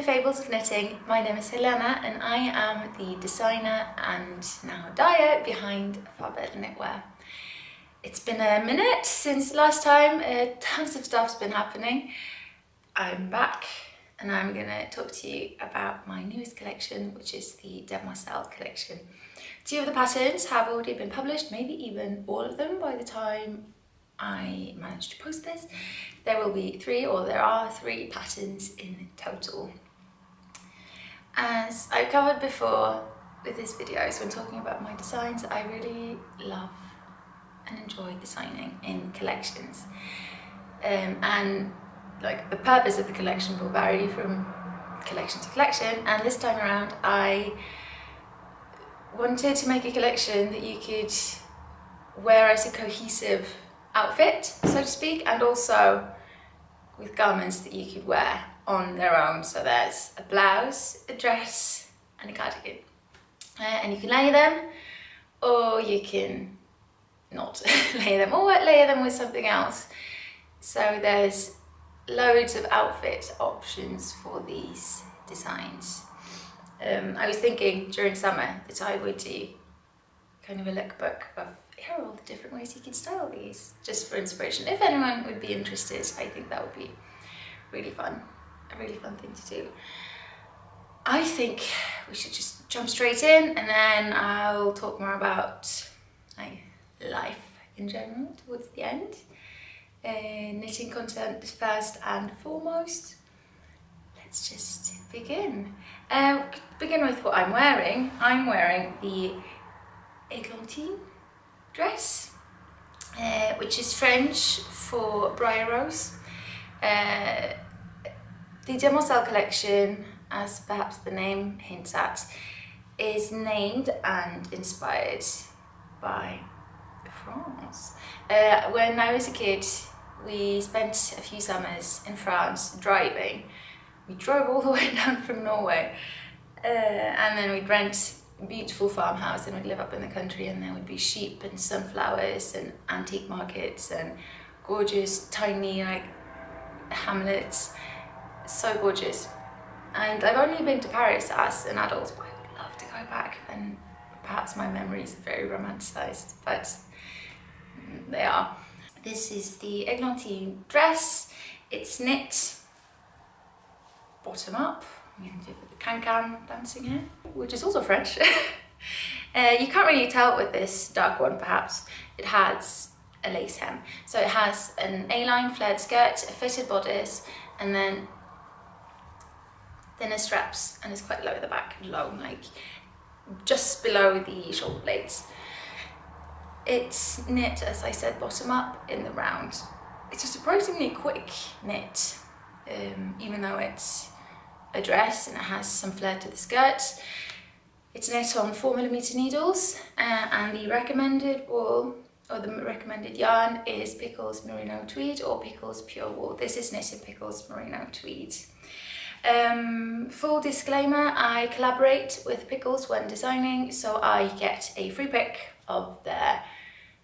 the Fabels of Knitting. My name is Helene and I am the designer and now dyer behind Fabel Knitwear. It's been a minute since last time, uh, tons of stuff's been happening. I'm back and I'm gonna talk to you about my newest collection, which is the Demoiselle collection. Two of the patterns have already been published, maybe even all of them by the time I managed to post this. There will be three, or there are three patterns in total. As I've covered before with this video, so when talking about my designs, I really love and enjoy designing in collections. Um, and like the purpose of the collection will vary from collection to collection. And this time around, I wanted to make a collection that you could wear as a cohesive outfit, so to speak, and also with garments that you could wear on their own. So there's a blouse, a dress, and a cardigan. Uh, and you can layer them, or you can not layer them, or layer them with something else. So there's loads of outfit options for these designs. Um, I was thinking during summer that I would do kind of a lookbook of here are all the different ways you can style these, just for inspiration. If anyone would be interested, I think that would be really fun, a really fun thing to do. I think we should just jump straight in and then I'll talk more about like, life in general towards the end. Uh, knitting content first and foremost. Let's just begin. Uh, begin with what I'm wearing. I'm wearing the Eglantine dress, uh, which is French for Briar Rose. The Demoiselle collection, as perhaps the name hints at, is named and inspired by France. Uh, when I was a kid, we spent a few summers in France driving. We drove all the way down from Norway uh, and then we'd rent beautiful farmhouse and we'd live up in the country and there would be sheep and sunflowers and antique markets and gorgeous tiny like hamlets so gorgeous and I've only been to Paris as an adult but I would love to go back and perhaps my memories are very romanticized but they are this is the Eglantine dress it's knit bottom up I'm to do the can-can dancing here, which is also French. uh, you can't really tell with this dark one, perhaps. It has a lace hem. So it has an A-line flared skirt, a fitted bodice, and then thinner straps, and it's quite low at the back, low, like just below the shoulder blades. It's knit, as I said, bottom up in the round. It's a surprisingly quick knit, um, even though it's a dress and it has some flare to the skirt. It's knit on 4mm needles uh, and the recommended wool or the recommended yarn is Pickles Merino Tweed or Pickles Pure Wool. This is knitted Pickles Merino Tweed. Um, full disclaimer, I collaborate with Pickles when designing, so I get a free pick of their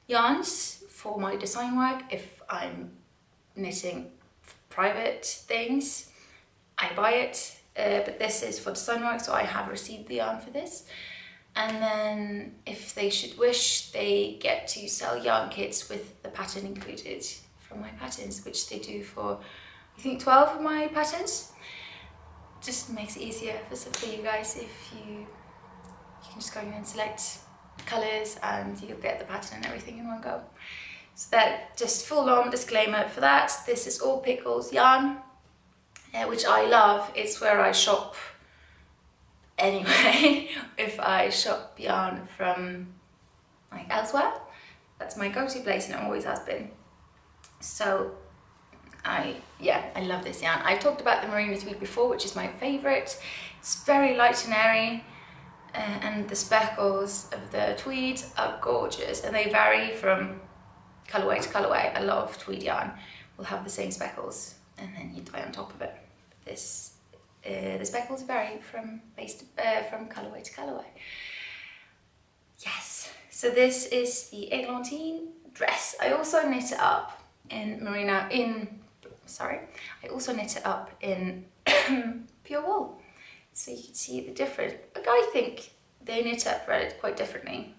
yarns for my design work if I'm knitting private things. I buy it uh, but this is for design work, so I have received the yarn for this. And then if they should wish, they get to sell yarn kits with the pattern included from my patterns, which they do for, I think 12 of my patterns. Just makes it easier for, for you guys if you, you can just go in and select colours and you'll get the pattern and everything in one go. So that just full on disclaimer for that. This is all Pickles yarn uh, which I love. It's where I shop anyway. if I shop yarn from like elsewhere, that's my go-to place and it always has been. So I, yeah, I love this yarn. I've talked about the merino tweed before, which is my favorite. It's very light and airy. Uh, and the speckles of the tweed are gorgeous and they vary from colorway to colorway. A lot of tweed yarn will have the same speckles and then you dye on top of it. This, uh, the speckles vary from, based, uh, from colorway to colorway. Yes, so this is the Eglantine dress. I also knit it up in merino, in, sorry, I also knit it up in pure wool. So you can see the difference. Like I think they knit up Reddit quite differently.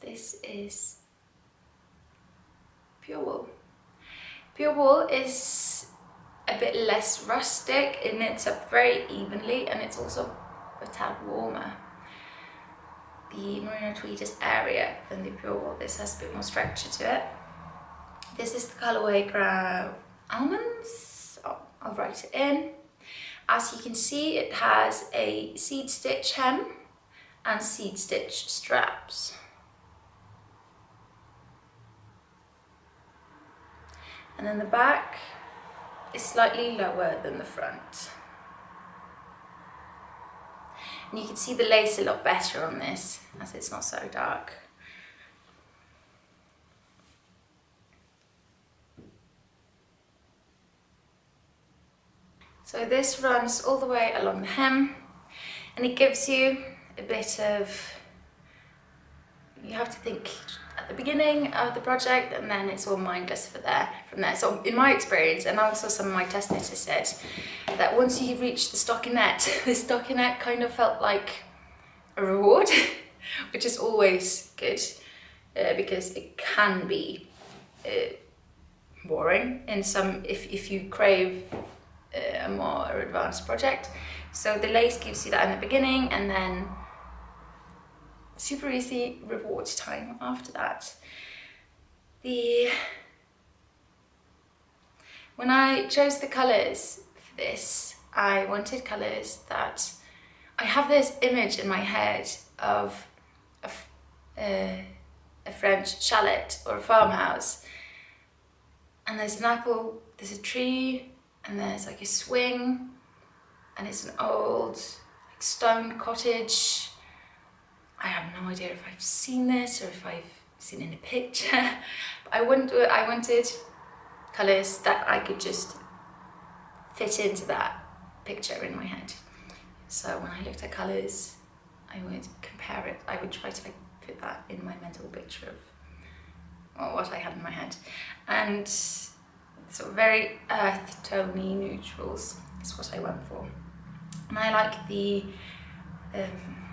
This is pure wool. Pure wool is a bit less rustic, it knits up very evenly and it's also a tad warmer. The merino tweed is airier than the pure wool, this has a bit more structure to it. This is the colorway Grau Almonds, oh, I'll write it in. As you can see, it has a seed stitch hem and seed stitch straps. And then the back is slightly lower than the front. And you can see the lace a lot better on this as it's not so dark. So this runs all the way along the hem and it gives you a bit of, you have to think at the beginning of the project and then it's all mindless for there from there. So in my experience, and also some of my test knitters said, that once you reach the stockinette, the stockinette kind of felt like a reward, which is always good uh, because it can be uh, boring in some, if, if you crave a more advanced project. So the lace gives you that in the beginning and then super easy reward time after that. The When I chose the colours for this, I wanted colours that I have this image in my head of a, uh, a French chalet or a farmhouse and there's an apple, there's a tree, and there's like a swing and it's an old like stone cottage. I have no idea if I've seen this or if I've seen in a picture. but I wanted, I wanted colours that I could just fit into that picture in my head. So when I looked at colours, I would compare it. I would try to like put that in my mental picture of well, what I had in my head. And sort of very earth tony neutrals is what I went for. And I like the, um,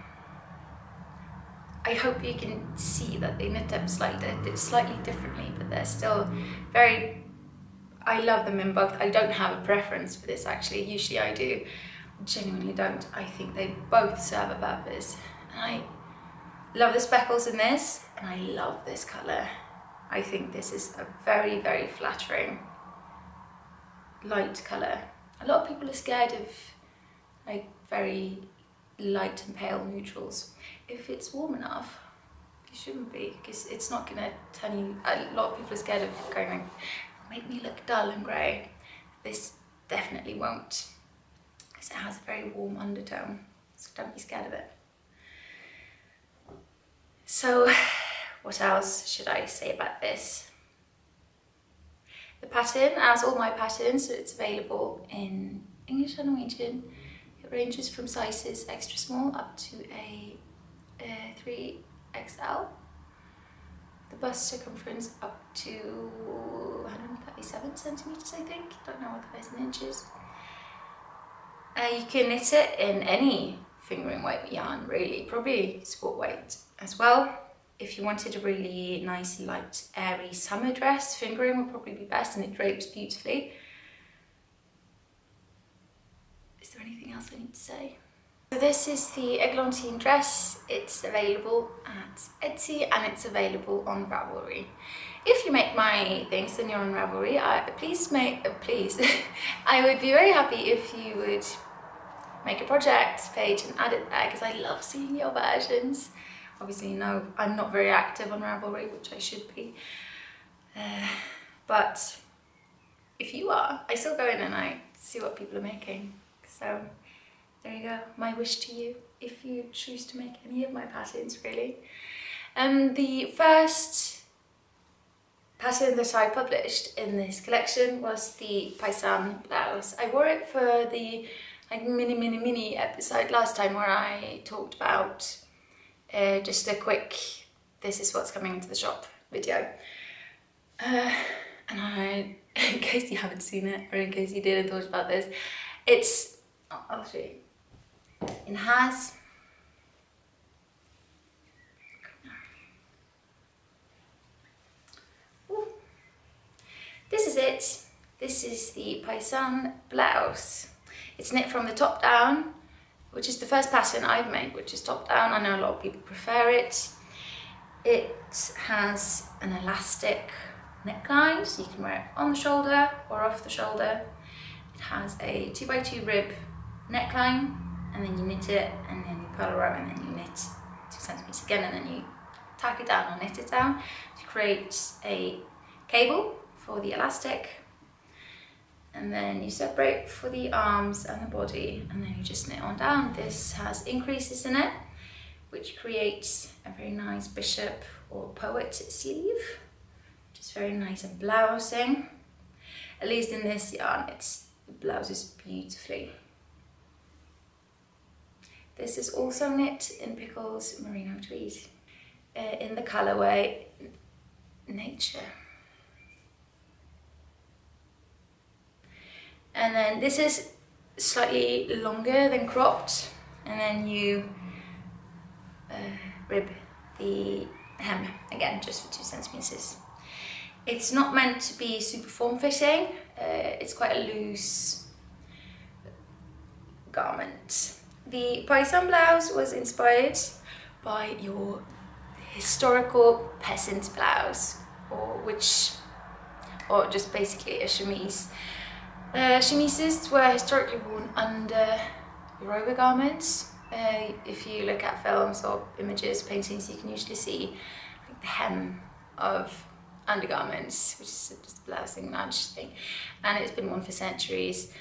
I hope you can see that they knit up slightly, slightly differently, but they're still very, I love them in both. I don't have a preference for this actually, usually I do, genuinely don't. I think they both serve a purpose. And I love the speckles in this, and I love this colour. I think this is a very, very flattering light colour. A lot of people are scared of like very light and pale neutrals. If it's warm enough, you shouldn't be because it's not going to turn you, a lot of people are scared of going make me look dull and grey. This definitely won't because it has a very warm undertone, so don't be scared of it. So what else should I say about this? The pattern, as all my patterns, so it's available in English and Norwegian. It ranges from sizes extra small up to a, a 3XL. The bust circumference up to 137 centimeters, I think. Don't know what that is in inches. Uh, you can knit it in any fingering weight yarn, really, probably sport weight as well if you wanted a really nice, light, airy summer dress, fingering would probably be best and it drapes beautifully. Is there anything else I need to say? So this is the Eglantine dress. It's available at Etsy and it's available on Ravelry. If you make my things and you're on Ravelry, I, please make, please, I would be very happy if you would make a project page and add it there because I love seeing your versions obviously you know I'm not very active on Ravelry, which I should be. Uh, but if you are, I still go in and I see what people are making. So there you go, my wish to you, if you choose to make any of my patterns really. Um, the first pattern that I published in this collection was the Paysanne blouse. I wore it for the like mini mini mini episode last time where I talked about uh, just a quick this is what's coming into the shop video uh, and I in case you haven't seen it or in case you didn't thought about this, it's, I'll show you. It has This is it. This is the Paysanne blouse. It's knit from the top down, which is the first pattern I've made, which is top down. I know a lot of people prefer it. It has an elastic neckline, so you can wear it on the shoulder or off the shoulder. It has a two by two rib neckline, and then you knit it, and then you pull around, and then you knit two centimeters again, and then you tack it down or knit it down to create a cable for the elastic and then you separate for the arms and the body and then you just knit on down. This has increases in it which creates a very nice bishop or poet sleeve which is very nice and blousing. At least in this yarn it's the blouses beautifully. This is also knit in Pickles Merino Tweed uh, in the colourway Nature. And then this is slightly longer than cropped. And then you uh, rib the hem again, just for two centimeters. It's not meant to be super form fitting. Uh, it's quite a loose garment. The Paysanne blouse was inspired by your historical peasant blouse, or which, or just basically a chemise uh, chemises were historically worn under robe garments. Uh, if you look at films or images, paintings, you can usually see like, the hem of undergarments, which is just a blousing nudge thing, and it's been worn for centuries.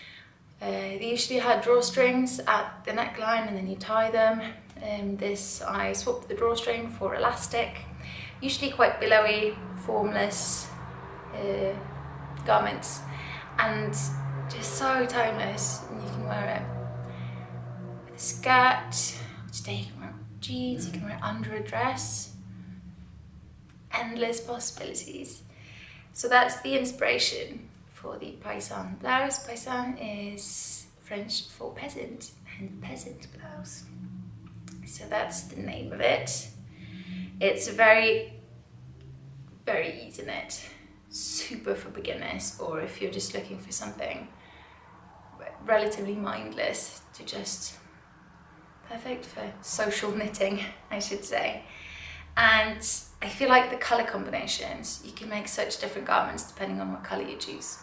Uh, they usually had drawstrings at the neckline and then you tie them. Um, this, I swapped the drawstring for elastic, usually quite billowy, formless uh, garments. And just so timeless and you can wear it with a skirt, today you can wear jeans, you can wear it under a dress. Endless possibilities. So that's the inspiration for the paysanne blouse. Paysanne is French for peasant and peasant blouse. So that's the name of it. It's very, very easy knit super for beginners or if you're just looking for something relatively mindless to just perfect for social knitting I should say. And I feel like the colour combinations you can make such different garments depending on what colour you choose.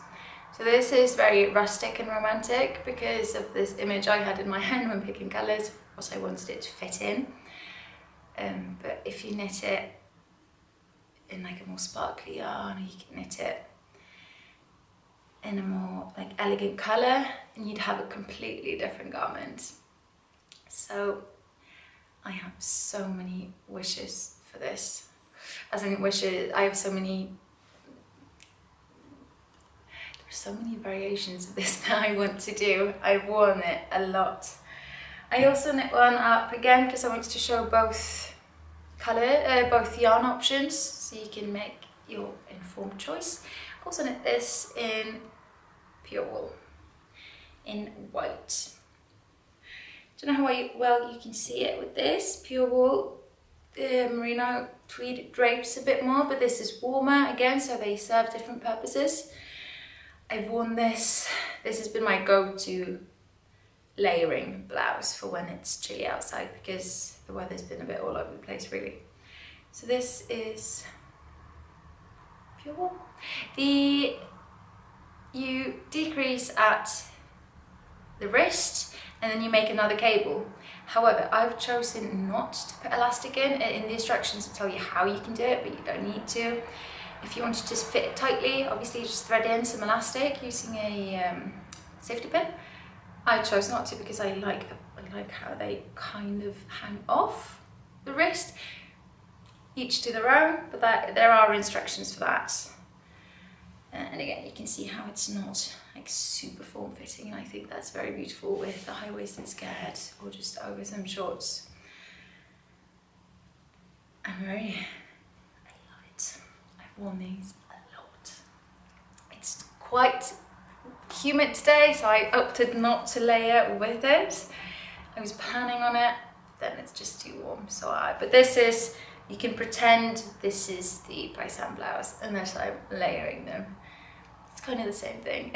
So this is very rustic and romantic because of this image I had in my head when picking colours what I wanted it to fit in. Um, but if you knit it in like a more sparkly yarn you can knit it in a more like elegant colour and you'd have a completely different garment. So I have so many wishes for this. As in wishes, I have so many there's so many variations of this that I want to do. I've worn it a lot. I also knit one up again because I wanted to show both colour, uh, both yarn options, so you can make your informed choice. Also knit this in pure wool, in white. Don't know how well you can see it with this, pure wool, merino tweed drapes a bit more, but this is warmer again, so they serve different purposes. I've worn this, this has been my go-to layering blouse for when it's chilly outside because the weather's been a bit all over the place really. So this is The you decrease at the wrist and then you make another cable. However, I've chosen not to put elastic in. In the instructions will tell you how you can do it, but you don't need to. If you want to just fit it tightly, obviously just thread in some elastic using a um, safety pin. I chose not to because I like I like how they kind of hang off the wrist. Each to their own, but that there are instructions for that. Uh, and again, you can see how it's not like super form fitting, and I think that's very beautiful with a high waisted skirt or just over some shorts. I'm very, I love it. I've worn these a lot. It's quite humid today, so I opted not to layer with it. I was planning on it, then it's just too warm, so I, but this is, you can pretend this is the paysanne blouse unless I'm layering them. It's kind of the same thing.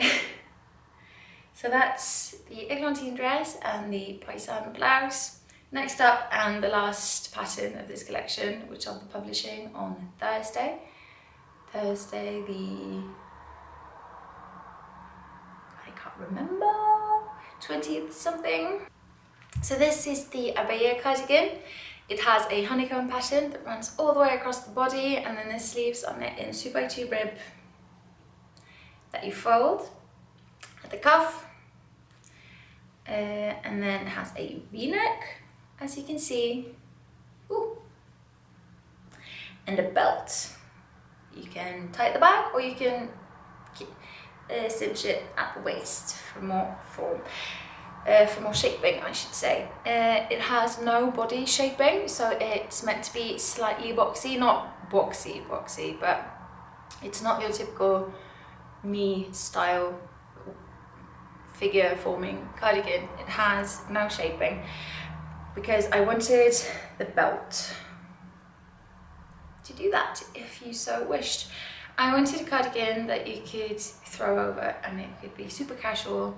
so that's the eglantine dress and the paysanne blouse. Next up, and the last pattern of this collection, which I'll be publishing on Thursday. Thursday the I can't remember 20th something so this is the abeilles cardigan it has a honeycomb pattern that runs all the way across the body and then the sleeves are knit in 2 by 2 rib that you fold at the cuff uh, and then has a v-neck as you can see Ooh. and a belt you can tie the back or you can uh, cinch it at the waist for more form. Uh, for more shaping I should say. Uh, it has no body shaping so it's meant to be slightly boxy, not boxy boxy but it's not your typical me style figure forming cardigan. It has no shaping because I wanted the belt to do that if you so wished. I wanted a cardigan that you could throw over and it could be super casual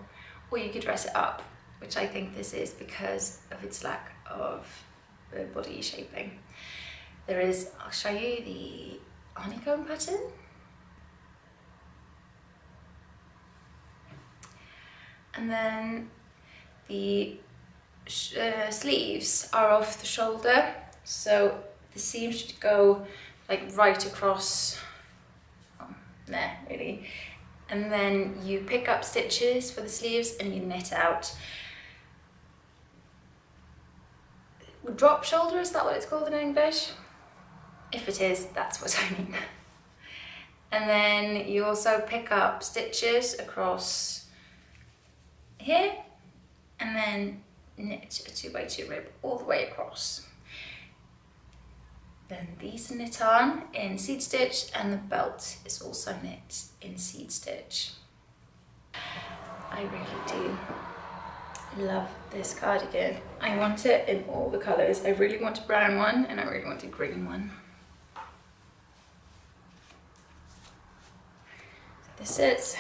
or you could dress it up, which I think this is because of its lack of body shaping. There is, I'll show you the honeycomb pattern. And then the uh, sleeves are off the shoulder, so the seam should go like right across there really and then you pick up stitches for the sleeves and you knit out drop shoulder is that what it's called in English? If it is that's what I mean. And then you also pick up stitches across here and then knit a two by two rib all the way across. Then these knit on in seed stitch and the belt is also knit in seed stitch. I really do love this cardigan. I want it in all the colours. I really want a brown one and I really want a green one. This is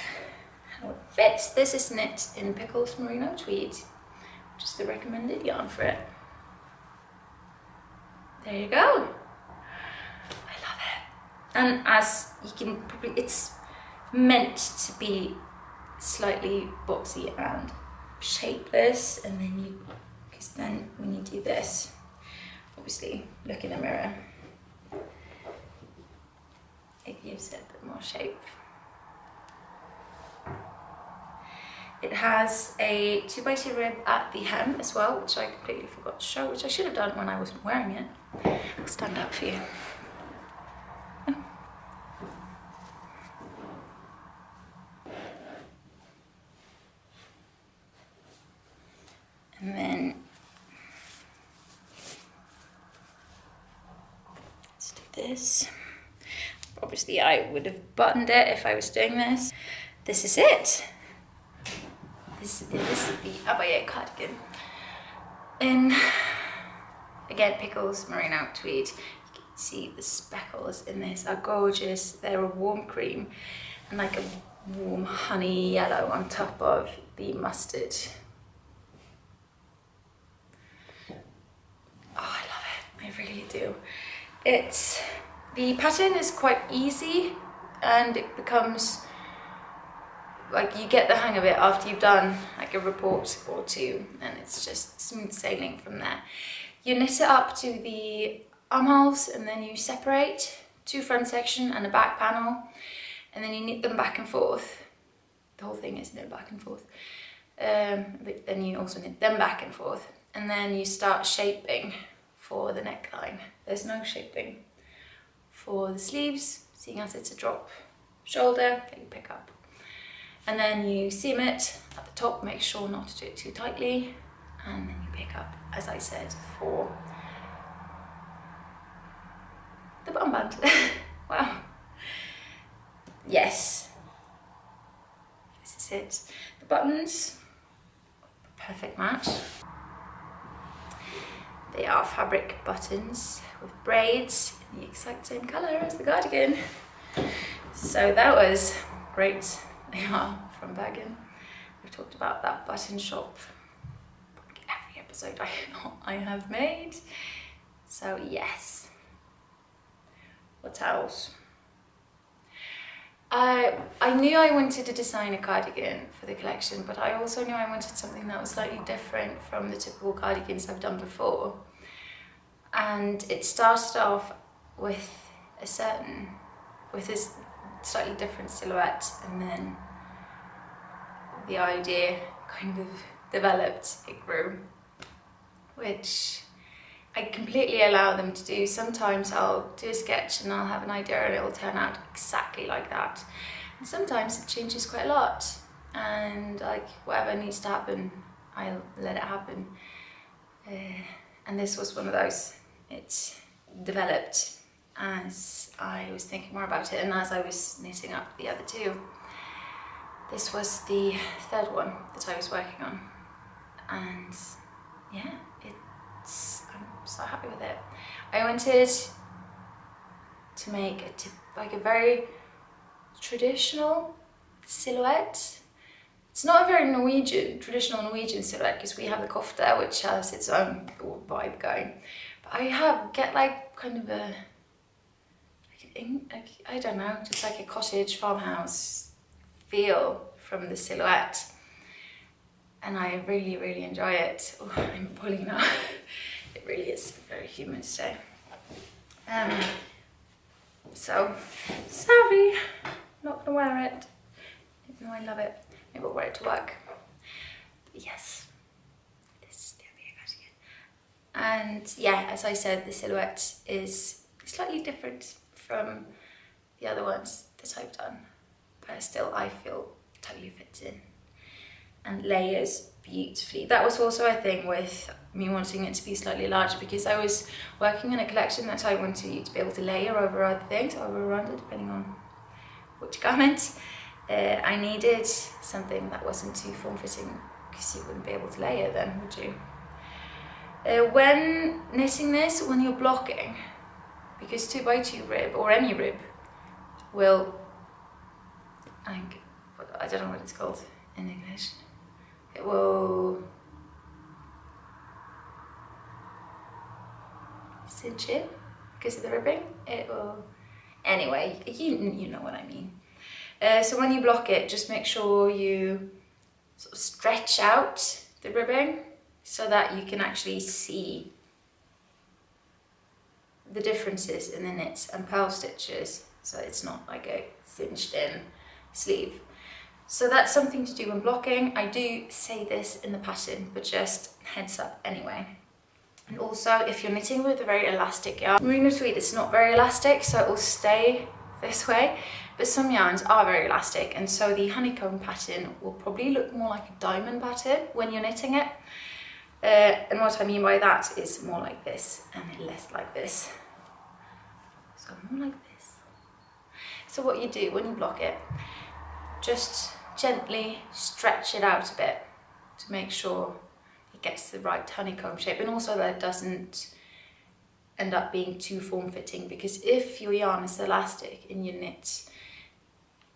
how it fits. This is knit in Pickles Merino Tweed, which is the recommended yarn for it. There you go I love it. and as you can probably it's meant to be slightly boxy and shapeless and then you because then when you do this. Obviously look in the mirror. It gives it a bit more shape. It has a 2 by 2 rib at the hem as well which I completely forgot to show which I should have done when I wasn't wearing it. I'll stand up for you then let's do this. Obviously I would have buttoned it if I was doing this. This is it. This, is the Abeilles cardigan. In, again, Pickles Merino Tweed. You can see the speckles in this are gorgeous. They're a warm cream and like a warm honey yellow on top of the mustard do. It's, the pattern is quite easy and it becomes like you get the hang of it after you've done like a report or two and it's just smooth sailing from there. You knit it up to the armholes and then you separate two front section and a back panel and then you knit them back and forth. The whole thing is knit back and forth. Um, but then you also knit them back and forth and then you start shaping for the neckline. There's no shaping. For the sleeves, seeing as it's a drop shoulder that you pick up. And then you seam it at the top, make sure not to do it too tightly, and then you pick up, as I said, for the band. wow. Yes. This is it. The buttons, perfect match. They are fabric buttons with braids in the exact same colour as the cardigan. So that was great. They are from Bergen. We've talked about that button shop every episode I, I have made. So yes. What else? I, I knew I wanted to design a cardigan for the collection, but I also knew I wanted something that was slightly different from the typical cardigans I've done before. And it started off with a certain, with this slightly different silhouette, and then the idea kind of developed, it grew, which I completely allow them to do. Sometimes I'll do a sketch and I'll have an idea and it'll turn out exactly like that. And sometimes it changes quite a lot and like whatever needs to happen, I'll let it happen. Uh, and this was one of those. It developed as I was thinking more about it and as I was knitting up the other two. This was the third one that I was working on and yeah, it's so happy with it. I wanted to make a like a very traditional silhouette. It's not a very Norwegian, traditional Norwegian silhouette because we have the kofta which has its own vibe going. But I have, get like kind of a, like I don't know, just like a cottage farmhouse feel from the silhouette. And I really, really enjoy it. Oh, I'm pulling now. it really is very humid today. Um, so, sorry, not gonna wear it. No, I love it. Maybe I'll wear it to work. But yes, this is the cardigan. And yeah, as I said, the silhouette is slightly different from the other ones that I've done, but still I feel totally fits in and layers beautifully. That was also a thing with me wanting it to be slightly larger because I was working in a collection that I wanted to be able to layer over other things, over or under, depending on which garment. Uh, I needed something that wasn't too form-fitting because you wouldn't be able to layer then, would you? Uh, when knitting this, when you're blocking, because 2 by 2 rib, or any rib, will, I, think, I don't know what it's called in English, it will cinch it because of the ribbing. It will, anyway, you, you know what I mean. Uh, so when you block it, just make sure you sort of stretch out the ribbing so that you can actually see the differences in the knits and purl stitches so it's not like a cinched in sleeve. So that's something to do when blocking. I do say this in the pattern, but just heads up anyway. And also, if you're knitting with a very elastic yarn, Merino Tweed is not very elastic, so it will stay this way. But some yarns are very elastic, and so the honeycomb pattern will probably look more like a diamond pattern when you're knitting it. Uh, and what I mean by that is more like this and less like this. So more like this. So what you do when you block it, just gently stretch it out a bit to make sure it gets the right honeycomb shape and also that it doesn't end up being too form-fitting because if your yarn is elastic in your knit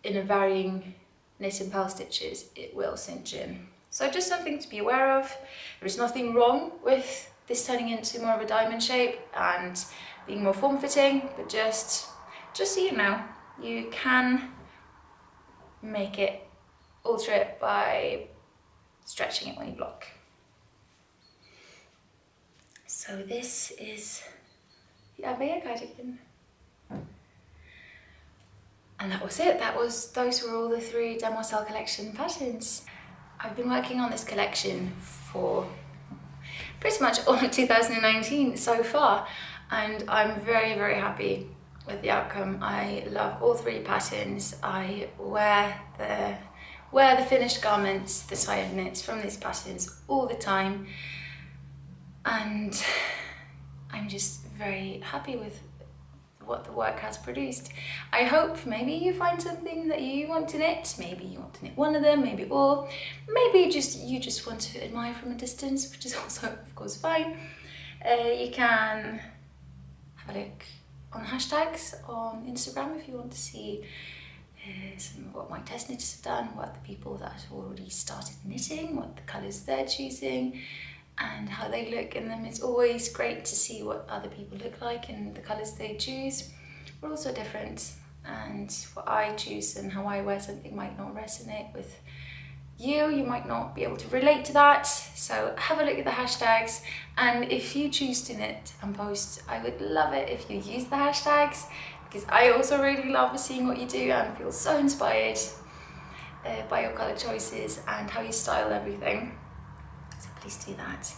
in a varying knit and purl stitches it will cinch in. So just something to be aware of. There is nothing wrong with this turning into more of a diamond shape and being more form-fitting but just just so you know you can make it alter it by stretching it when you block. So this is the Abeilles cardigan. And that was it. That was those were all the three Demoiselle collection patterns. I've been working on this collection for pretty much all of 2019 so far and I'm very very happy with the outcome. I love all three patterns. I wear the wear the finished garments I have knit from these patterns all the time and I'm just very happy with what the work has produced. I hope maybe you find something that you want to knit. Maybe you want to knit one of them, maybe all. Maybe just you just want to admire from a distance, which is also of course fine. Uh, you can have a look on hashtags on Instagram if you want to see what my test knitters have done, what the people that have already started knitting, what the colours they're choosing, and how they look in them. It's always great to see what other people look like and the colours they choose. We're also different, and what I choose and how I wear something might not resonate with you, you might not be able to relate to that. So have a look at the hashtags and if you choose to knit and post, I would love it if you use the hashtags because I also really love seeing what you do and feel so inspired uh, by your colour choices and how you style everything. So please do that.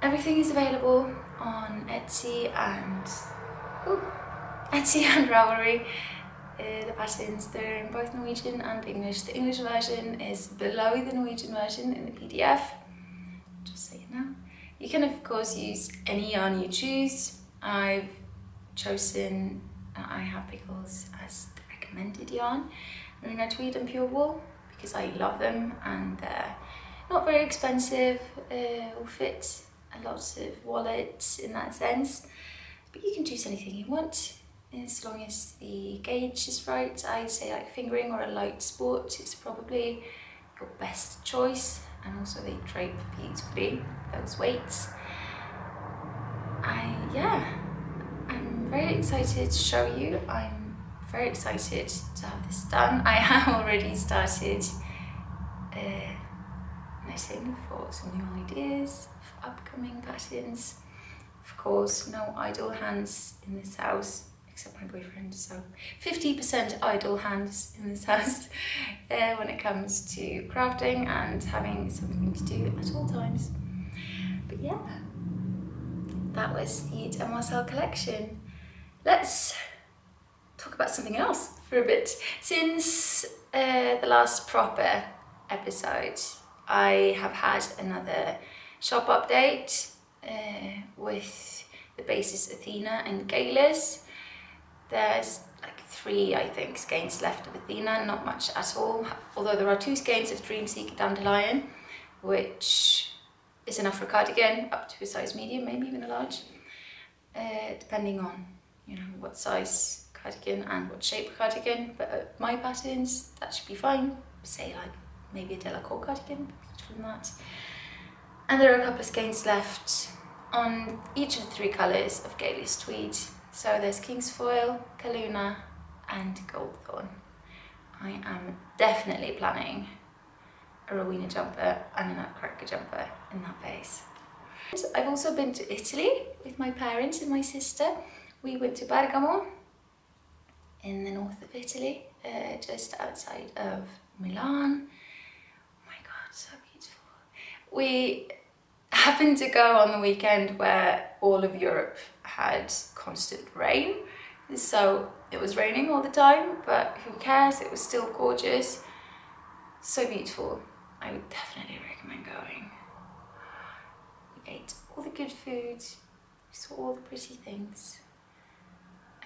Everything is available on Etsy and ooh, Etsy and Ravelry. Uh, the patterns, they're in both Norwegian and English. The English version is below the Norwegian version in the PDF, just so you know. You can of course use any yarn you choose. I've chosen, I have pickles as the recommended yarn, Merino Tweed and Pure Wool, because I love them and they're not very expensive, uh, will fit a lot of wallets in that sense, but you can choose anything you want as long as the gauge is right. I'd say like fingering or a light sport is probably your best choice. And also they drape beautifully those weights. I, yeah, very excited to show you. I'm very excited to have this done. I have already started uh, knitting for some new ideas for upcoming patterns. Of course, no idle hands in this house except my boyfriend. So 50% idle hands in this house uh, when it comes to crafting and having something to do at all times. But yeah, that was the Demoiselle collection. Let's talk about something else for a bit. Since uh, the last proper episode, I have had another shop update uh, with the basis Athena and Galis. There's like three, I think, skeins left of Athena, not much at all. Although there are two skeins of Dreamseeker Dandelion, which is enough for a cardigan, up to a size medium, maybe even a large, uh, depending on, you know, what size cardigan and what shape cardigan. But my patterns, that should be fine. Say like maybe a Delacour cardigan, than that. And there are a couple of skeins left on each of the three colours of Galis Tweed. So there's Kingsfoil, Kaluna and Goldthorn. I am definitely planning a Rowena jumper and a Nutcracker jumper in that base. I've also been to Italy with my parents and my sister. We went to Bergamo in the north of Italy, uh, just outside of Milan. Oh my god, so beautiful. We happened to go on the weekend where all of Europe had constant rain. So it was raining all the time, but who cares? It was still gorgeous. So beautiful. I would definitely recommend going. We ate all the good food, we saw all the pretty things.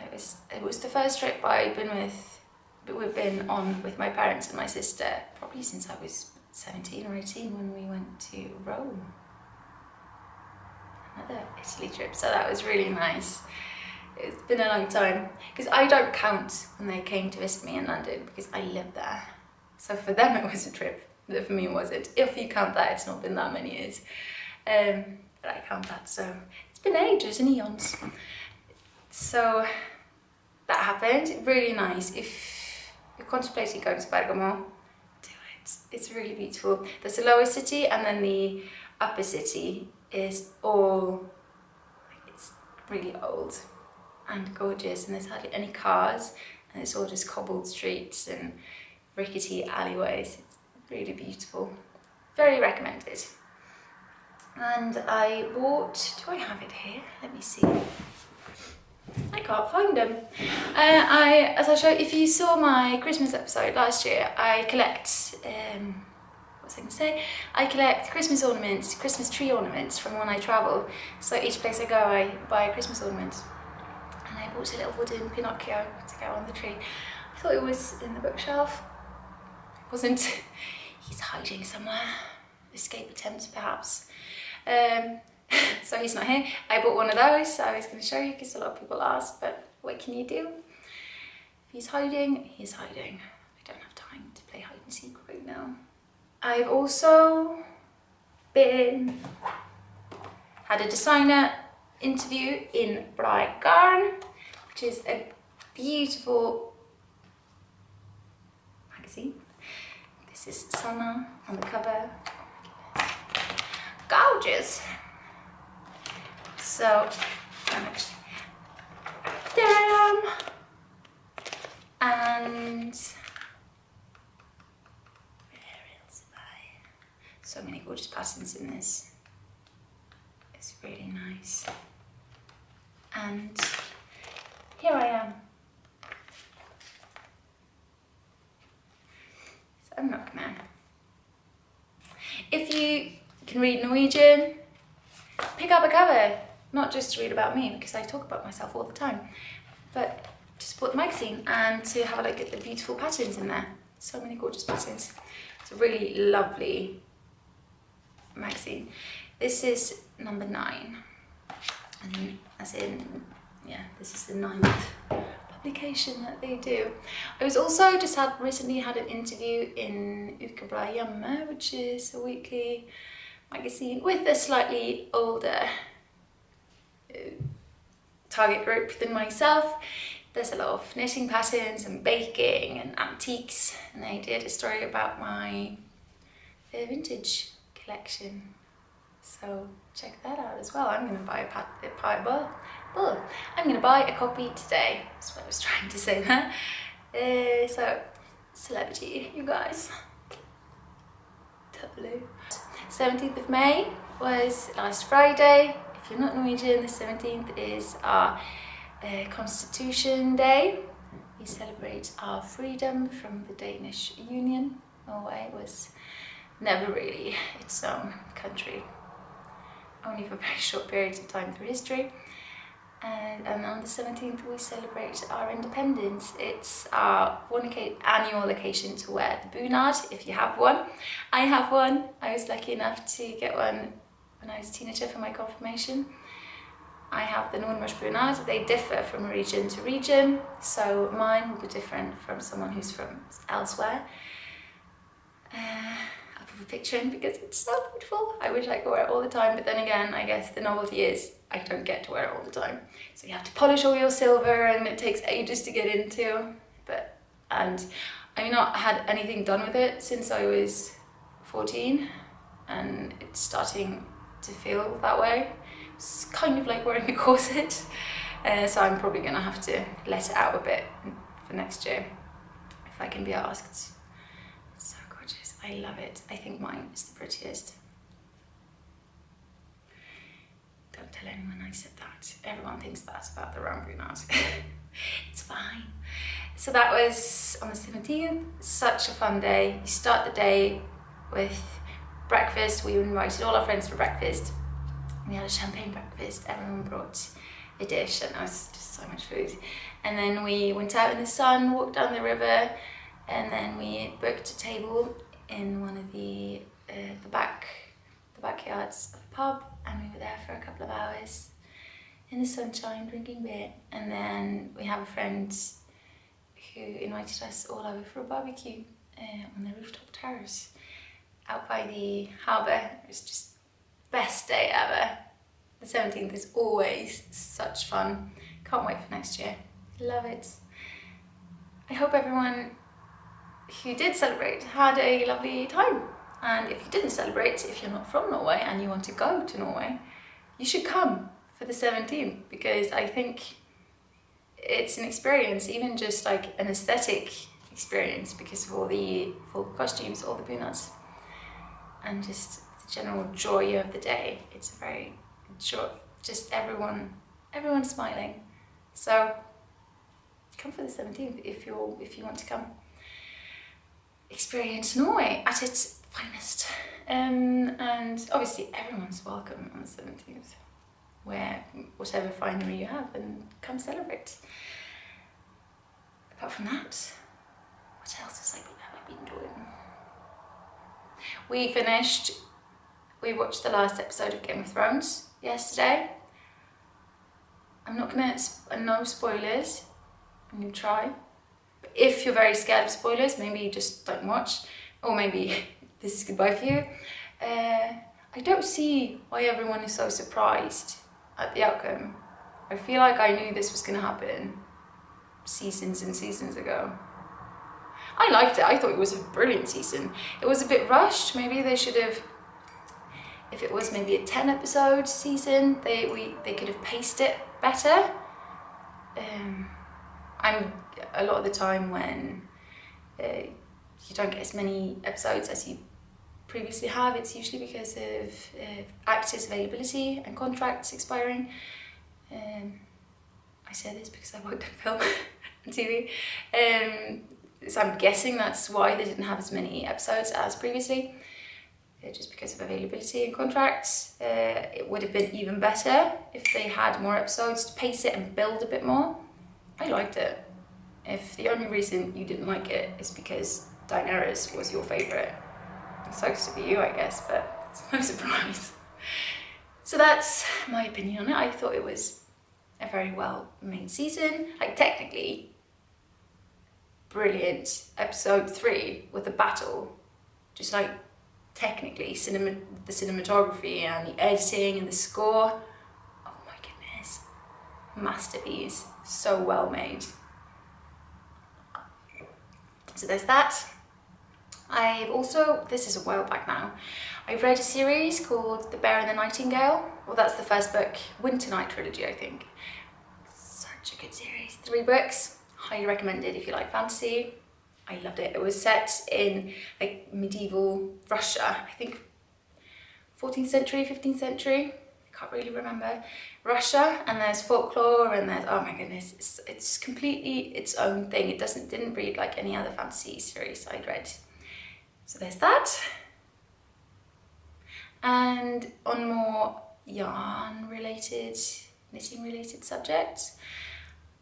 It was it was the first trip I'd been with we've been on with my parents and my sister probably since I was 17 or 18 when we went to Rome another Italy trip, so that was really nice. It's been a long time because I don't count when they came to visit me in London because I live there. So for them it was a trip, but for me it wasn't. If you count that, it's not been that many years. Um, but I count that, so it's been ages and eons. So that happened, really nice. If you're contemplating going to Bergamo, do it. It's really beautiful. There's the lower city and then the upper city is all, it's really old and gorgeous and there's hardly any cars and it's all just cobbled streets and rickety alleyways. It's really beautiful. Very recommended. And I bought, do I have it here? Let me see. I can't find them. Uh, I, as I showed, if you saw my Christmas episode last year, I collect um, was I going to say? I collect Christmas ornaments, Christmas tree ornaments from when I travel. So each place I go, I buy a Christmas ornament. And I bought a little wooden Pinocchio to go on the tree. I thought it was in the bookshelf. It wasn't. He's hiding somewhere. Escape attempt, perhaps. Um, so he's not here. I bought one of those, so I was going to show you because a lot of people ask, but what can you do? He's hiding, he's hiding. I don't have time to play hide and seek right now. I've also been had a designer interview in Bright Garn, which is a beautiful magazine. This is Sana on the cover. Gorgeous. So, there I am. And So many gorgeous patterns in this. It's really nice. And here I am. So I'm not gonna. If you can read Norwegian, pick up a cover. Not just to read about me, because I talk about myself all the time, but to support the magazine and to have a look at the beautiful patterns in there. So many gorgeous patterns. It's a really lovely magazine. This is number nine, and as in, yeah, this is the ninth publication that they do. I was also just had recently had an interview in Hjemmet, which is a weekly magazine with a slightly older target group than myself. There's a lot of knitting patterns and baking and antiques, and they did a story about my uh, vintage collection. So check that out as well. I'm going to buy a a pie well, well, I'm going to buy a copy today. That's what I was trying to say there. Uh, so celebrity, you guys. Totally. 17th of May was last Friday. You're not Norwegian, the 17th is our uh, Constitution Day. We celebrate our freedom from the Danish Union. Norway was never really its own country, only for very short periods of time through history. And, and on the 17th we celebrate our independence. It's our one annual occasion to wear the bunad, if you have one. I have one. I was lucky enough to get one when I was a teenager for my confirmation. I have the Nordmørs bunad. They differ from region to region, so mine will be different from someone who's from elsewhere. Uh, a picture in because it's so beautiful. I wish I could wear it all the time, but then again, I guess the novelty is I don't get to wear it all the time. So you have to polish all your silver and it takes ages to get into. But, and I've not had anything done with it since I was 14 and it's starting to feel that way. It's kind of like wearing a corset. Uh, so I'm probably gonna have to let it out a bit for next year if I can be asked. It's so gorgeous. I love it. I think mine is the prettiest. Don't tell anyone I said that. Everyone thinks that's about the Rambunat. it's fine. So that was on the 17th. Such a fun day. You start the day with breakfast. We invited all our friends for breakfast. We had a champagne breakfast. Everyone brought a dish and there was just so much food. And then we went out in the sun, walked down the river, and then we booked a table in one of the uh, the back the backyards of a pub and we were there for a couple of hours in the sunshine drinking beer and then we have a friend who invited us all over for a barbecue uh, on the rooftop terrace out by the harbour. It was just best day ever. The 17th is always such fun. Can't wait for next year. Love it. I hope everyone who did celebrate had a lovely time. And if you didn't celebrate, if you're not from Norway and you want to go to Norway, you should come for the 17th because I think it's an experience, even just like an aesthetic experience because of all the full costumes, all the bunads, and just the general joy of the day. It's a very joy, just everyone, everyone smiling. So come for the 17th if you if you want to come experience Norway at its finest. Um, and obviously everyone's welcome on the 17th. wear whatever finery you have and come celebrate. Apart from that, what else has I been, have I been doing? We finished, we watched the last episode of Game of Thrones yesterday. I'm not gonna, no spoilers, I'm gonna try. But if you're very scared of spoilers, maybe just don't watch, or maybe this is goodbye for you. Uh, I don't see why everyone is so surprised at the outcome. I feel like I knew this was gonna happen seasons and seasons ago. I liked it, I thought it was a brilliant season. It was a bit rushed, maybe they should have if it was maybe a 10 episode season, they we they could have paced it better. Um, I'm a lot of the time when uh, you don't get as many episodes as you previously have, it's usually because of uh, actors' availability and contracts expiring. Um, I say this because I worked in film and TV. Um, so I'm guessing that's why they didn't have as many episodes as previously. Uh, just because of availability and contracts. Uh, it would have been even better if they had more episodes to pace it and build a bit more. I liked it. If the only reason you didn't like it is because Daenerys was your favourite, it sucks to be you, I guess, but it's no surprise. So that's my opinion on it. I thought it was a very well made season. Like, technically, brilliant episode three with the battle. Just like technically cinema, the cinematography and the editing and the score. Oh my goodness, masterpiece, so well made. So there's that. I've also, this is a while back now, I read a series called The Bear and the Nightingale. Well, that's the first book, Winter Night Trilogy, I think. Such a good series. Three books, highly recommended if you like fantasy. I loved it. It was set in like medieval Russia, I think 14th century, 15th century. I can't really remember. Russia, and there's folklore, and there's oh my goodness, it's, it's completely its own thing. It doesn't didn't read like any other fantasy series I'd read. So there's that. And on more yarn related, knitting related subjects,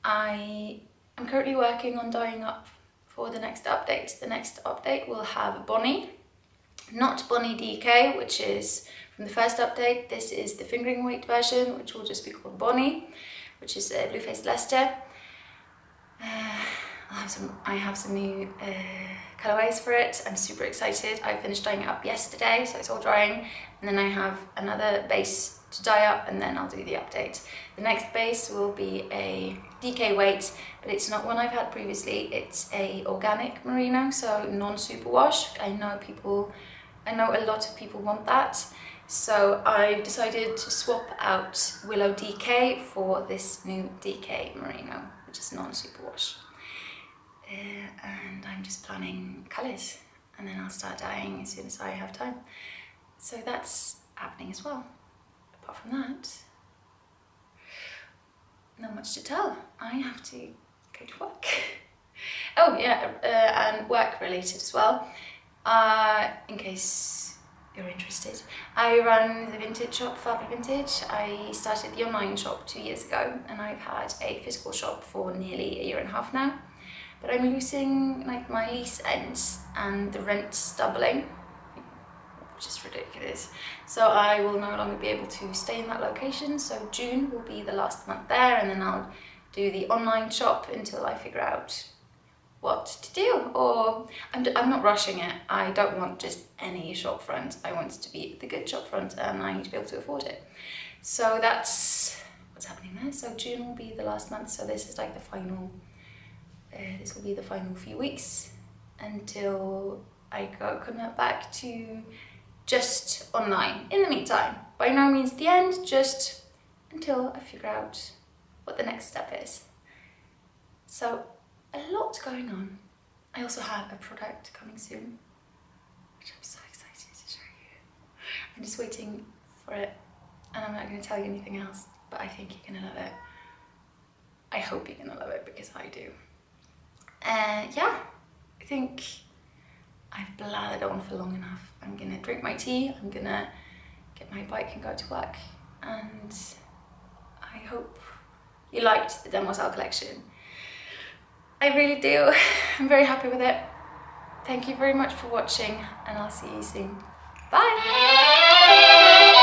I am currently working on dyeing up for the next update. The next update will have Bonnie, not Bonnie DK, which is from the first update. This is the fingering weight version, which will just be called Bonnie, which is uh, Blue-Faced Leicester. Uh, I have some, I have some new uh, colorways for it. I'm super excited. I finished dyeing it up yesterday, so it's all drying. And then I have another base to dye up and then I'll do the update. The next base will be a DK weight, but it's not one I've had previously. It's a organic merino, so non-superwash. I know people, I know a lot of people want that. So I decided to swap out Willow DK for this new DK merino, which is non-superwash. Uh, and I'm just planning colours and then I'll start dyeing as soon as I have time. So that's happening as well apart from that, not much to tell. I have to go to work. oh yeah, uh, and work related as well. Uh, in case you're interested. I run the vintage shop, Fabry Vintage. I started the online shop two years ago and I've had a physical shop for nearly a year and a half now. But I'm losing like my lease ends and the rent's doubling which is ridiculous. So I will no longer be able to stay in that location. So June will be the last month there and then I'll do the online shop until I figure out what to do or I'm, I'm not rushing it. I don't want just any shopfront. I want it to be the good shopfront and I need to be able to afford it. So that's what's happening there. So June will be the last month. So this is like the final, uh, this will be the final few weeks until I go come back to just online in the meantime. By no means the end, just until I figure out what the next step is. So a lot going on. I also have a product coming soon, which I'm so excited to show you. I'm just waiting for it and I'm not going to tell you anything else, but I think you're going to love it. I hope you're going to love it because I do. Uh, yeah, I think I've blathered on for long enough. I'm gonna drink my tea, I'm gonna get my bike and go to work. And I hope you liked the Demoiselle collection. I really do. I'm very happy with it. Thank you very much for watching and I'll see you soon. Bye!